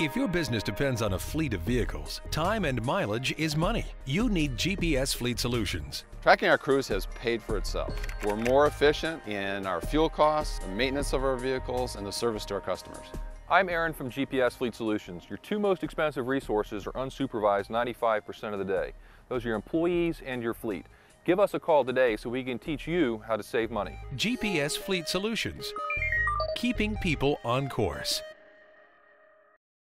If your business depends on a fleet of vehicles, time and mileage is money. You need GPS Fleet Solutions. Tracking our crews has paid for itself. We're more efficient in our fuel costs, the maintenance of our vehicles, and the service to our customers. I'm Aaron from GPS Fleet Solutions. Your two most expensive resources are unsupervised 95% of the day. Those are your employees and your fleet. Give us a call today so we can teach you how to save money. GPS Fleet Solutions. Keeping people on course.